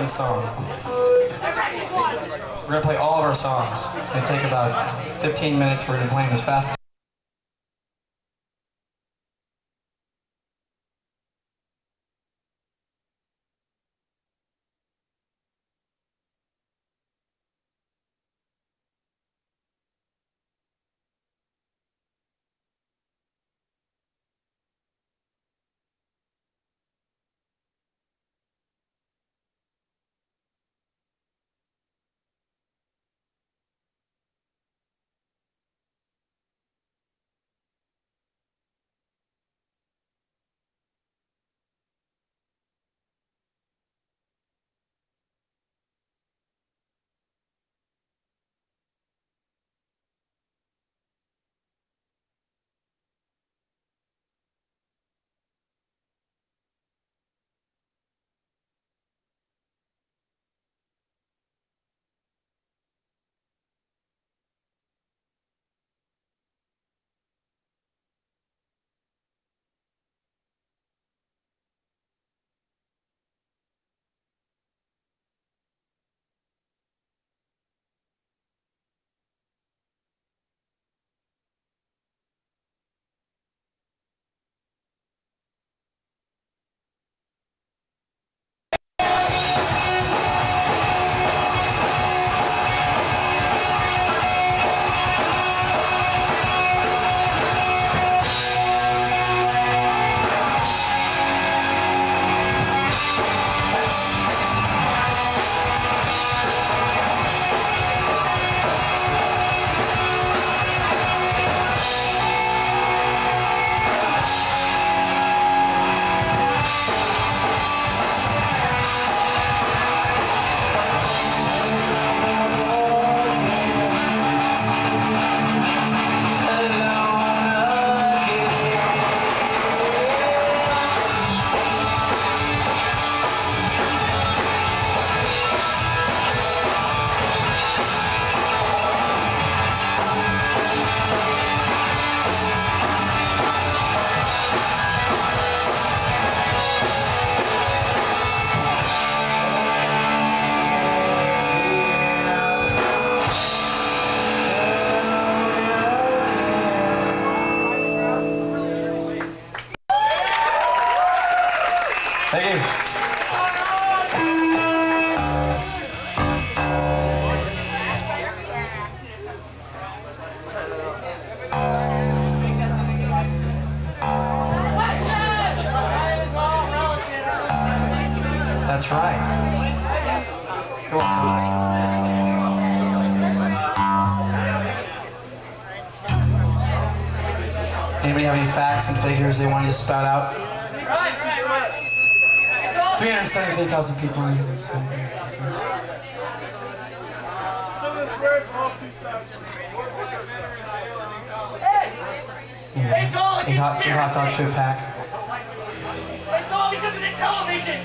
fucking song. We're gonna play all of our songs. It's gonna take about 15 minutes. for it to play as fast as Thank you. That's right. Anybody have any facts and figures they want you to spout out? 373,000 people in here. So. Yeah. It's all a Eight hot, two hot dogs to a pack. It's all because of the television.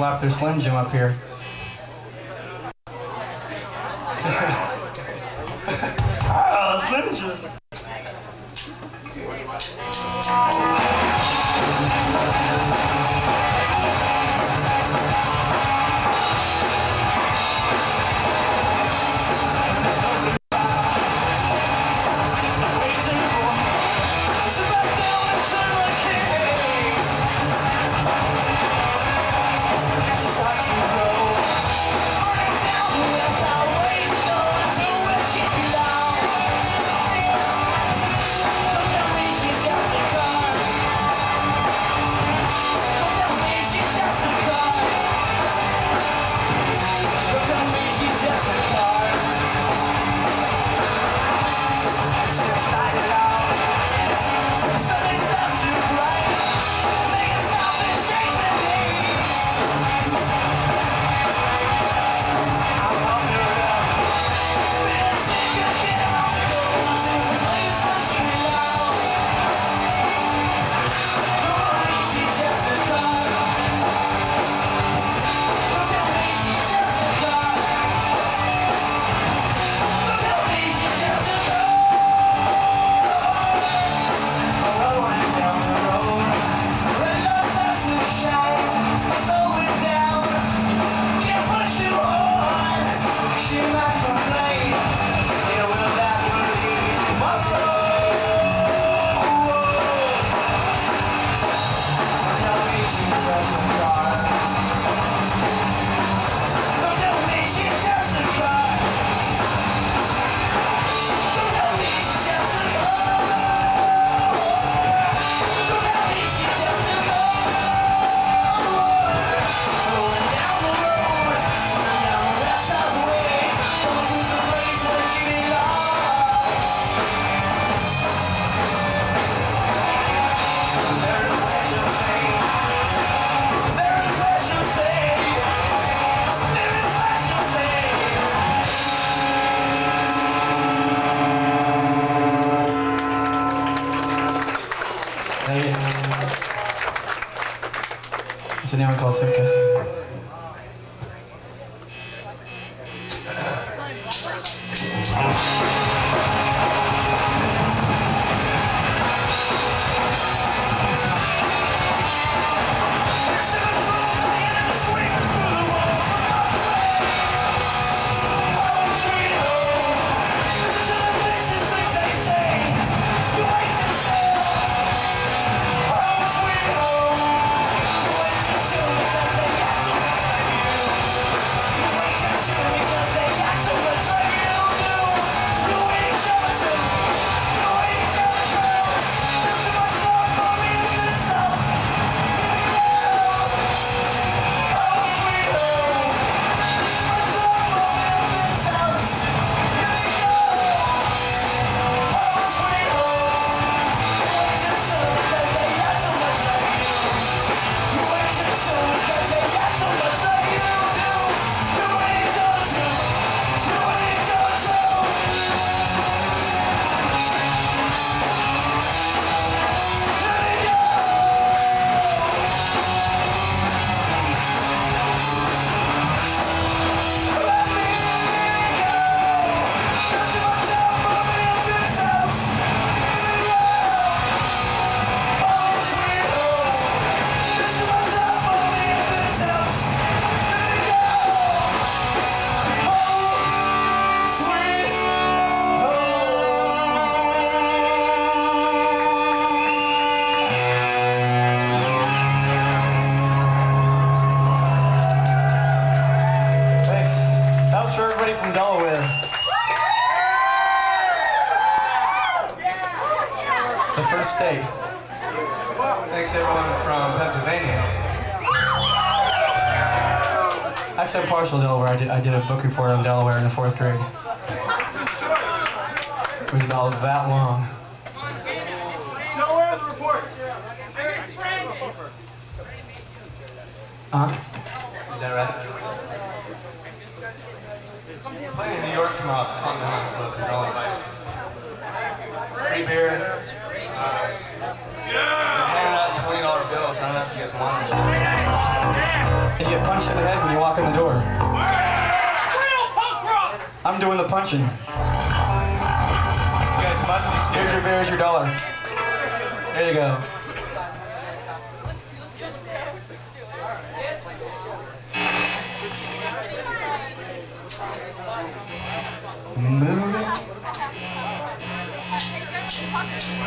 Slap their Slim Jim up here.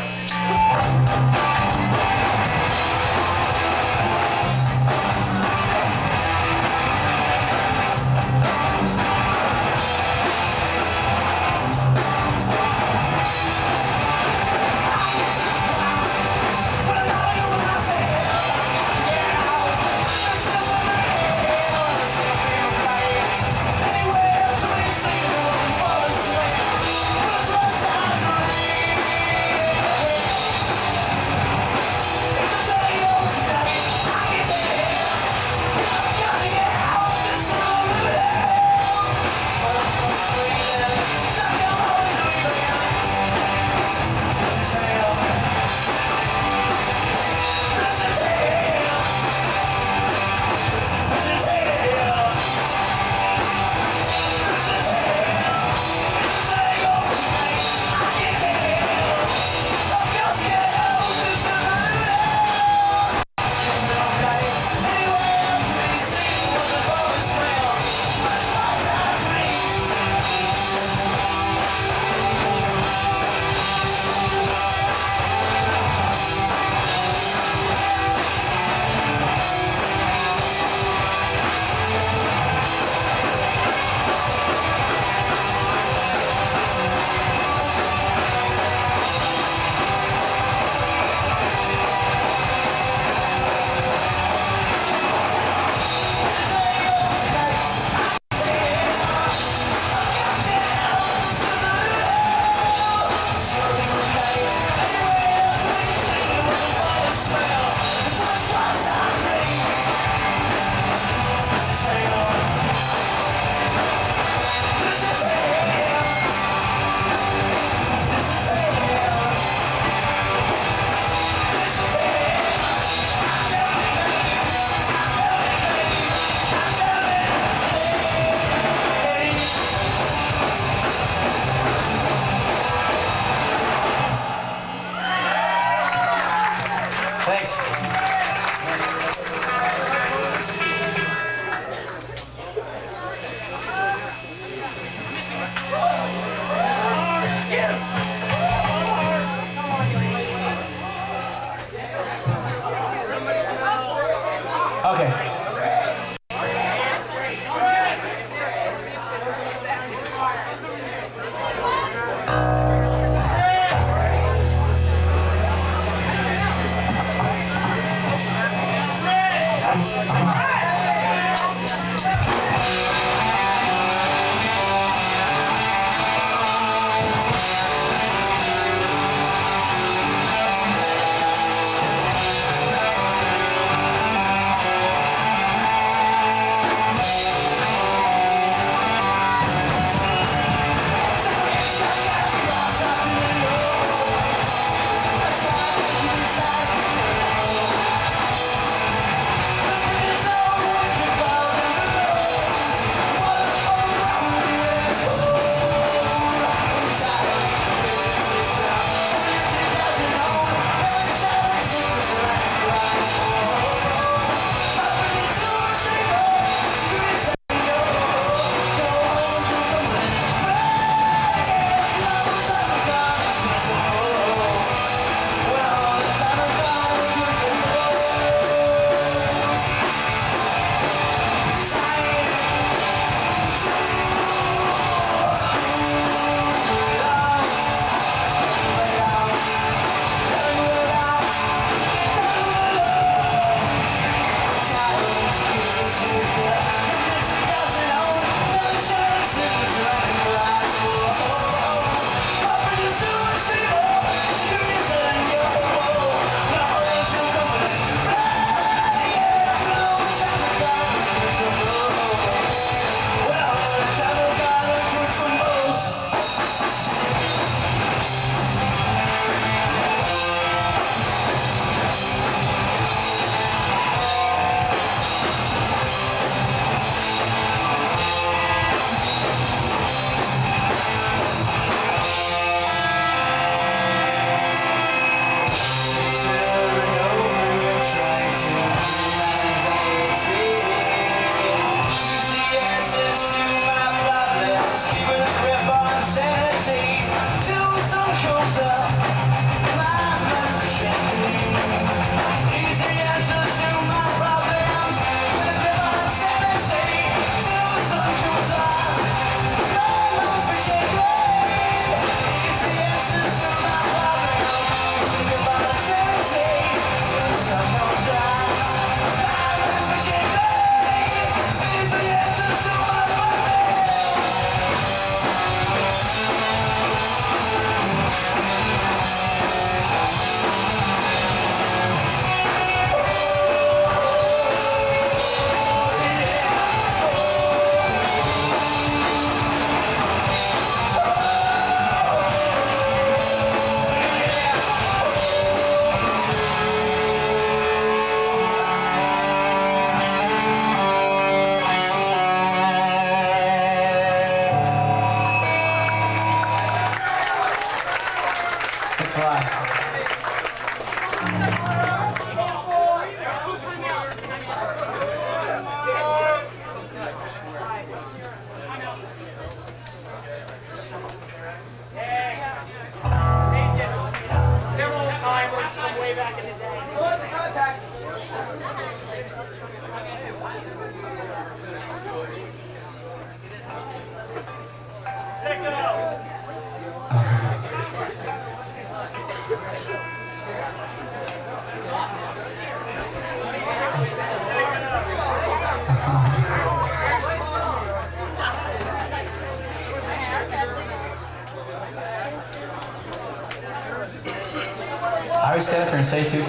Música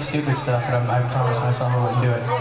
stupid stuff, and I'm, I promised myself I wouldn't do it.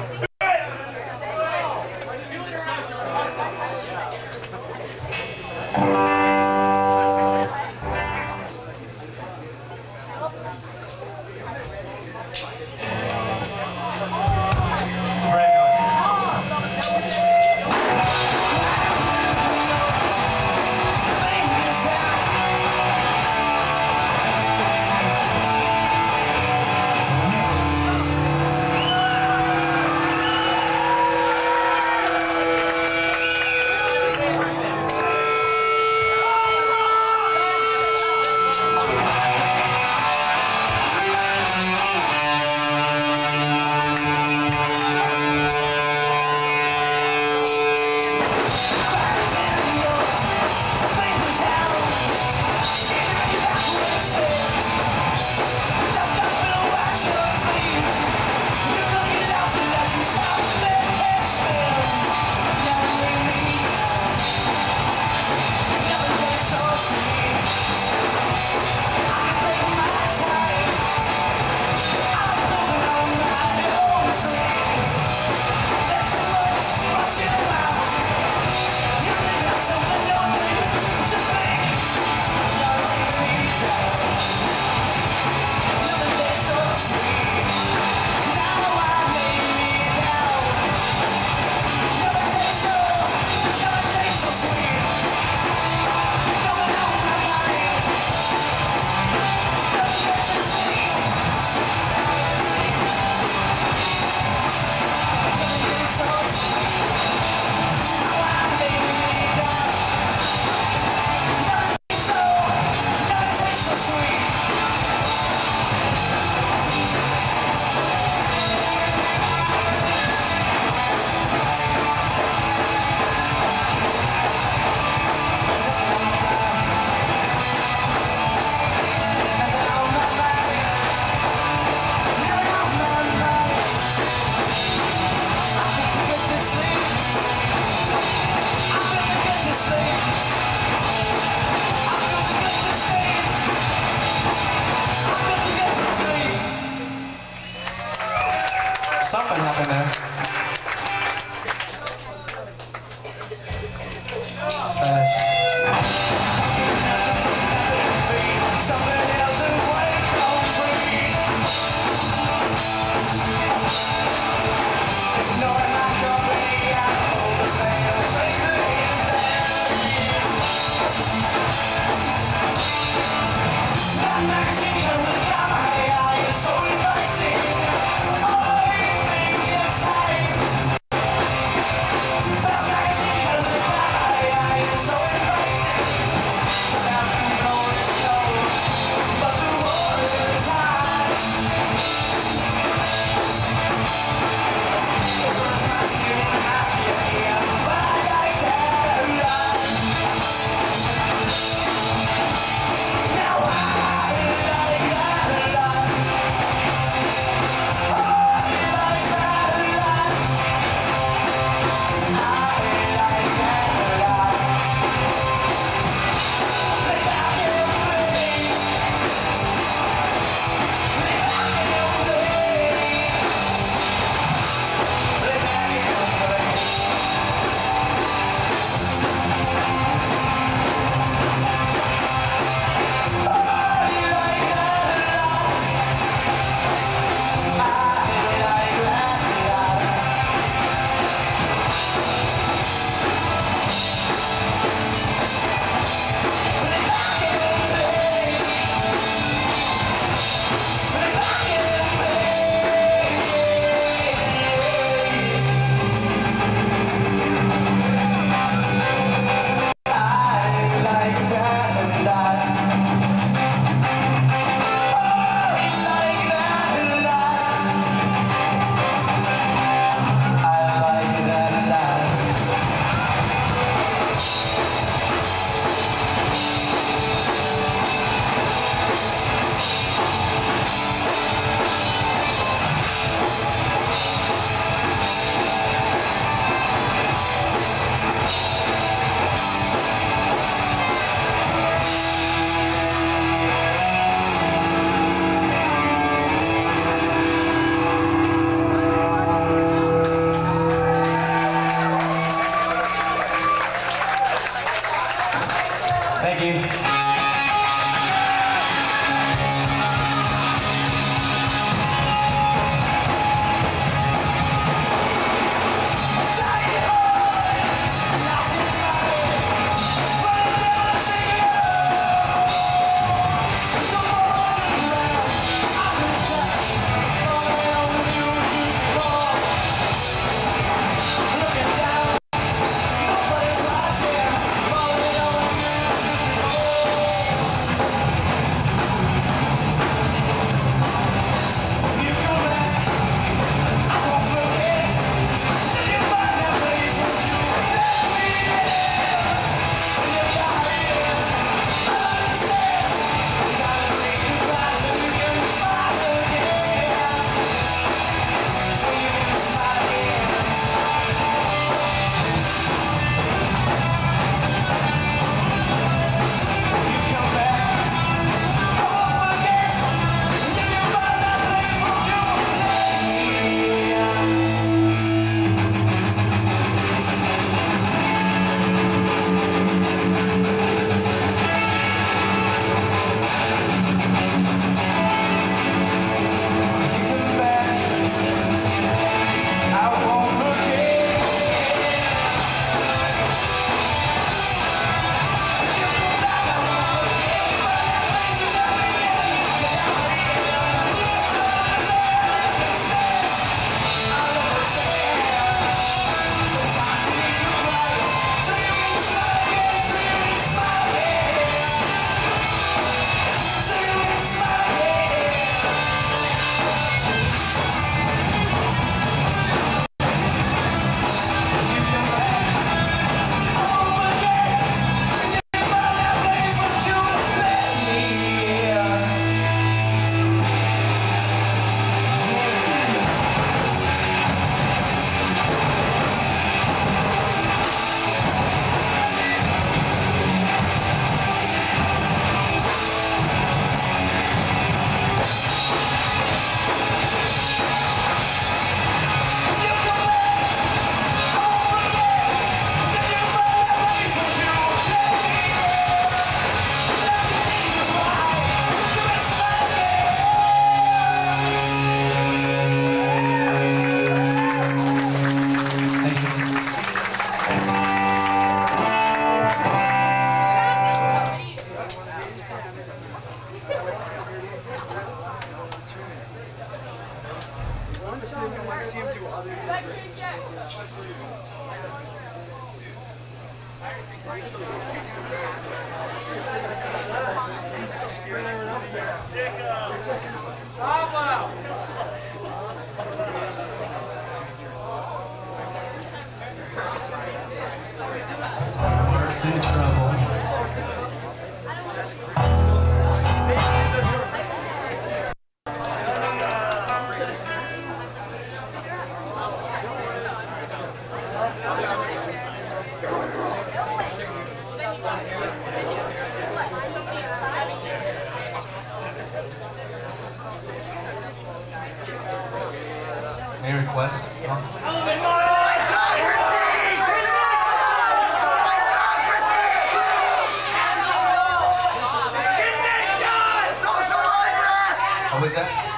Was that?